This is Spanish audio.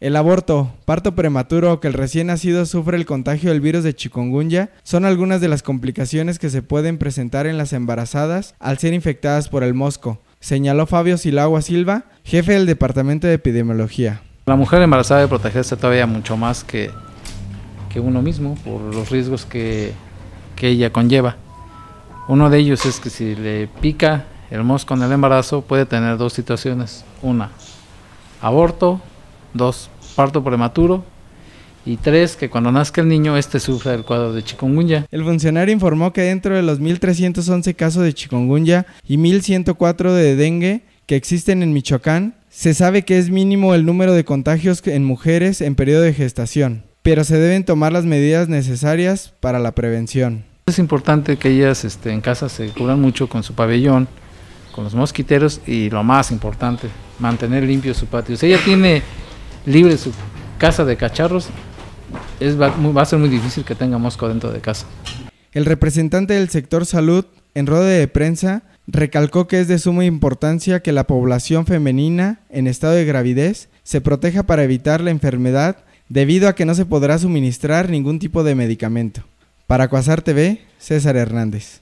El aborto, parto prematuro o que el recién nacido sufre el contagio del virus de chikungunya son algunas de las complicaciones que se pueden presentar en las embarazadas al ser infectadas por el mosco, señaló Fabio Silagua Silva, jefe del Departamento de Epidemiología. La mujer embarazada debe protegerse todavía mucho más que, que uno mismo por los riesgos que, que ella conlleva. Uno de ellos es que si le pica el mosco en el embarazo puede tener dos situaciones. Una, aborto Dos, parto prematuro. Y tres, que cuando nazca el niño, este sufra el cuadro de chikungunya. El funcionario informó que dentro de los 1.311 casos de chikungunya y 1.104 de dengue que existen en Michoacán, se sabe que es mínimo el número de contagios en mujeres en periodo de gestación, pero se deben tomar las medidas necesarias para la prevención. Es importante que ellas este, en casa se cubran mucho con su pabellón, con los mosquiteros y lo más importante, mantener limpio su patio. Si ella tiene libre su casa de cacharros, es, va, a ser muy difícil que tenga mosco dentro de casa. El representante del sector salud, en rueda de prensa, recalcó que es de suma importancia que la población femenina en estado de gravidez se proteja para evitar la enfermedad debido a que no se podrá suministrar ningún tipo de medicamento. Para Cuasar TV, César Hernández.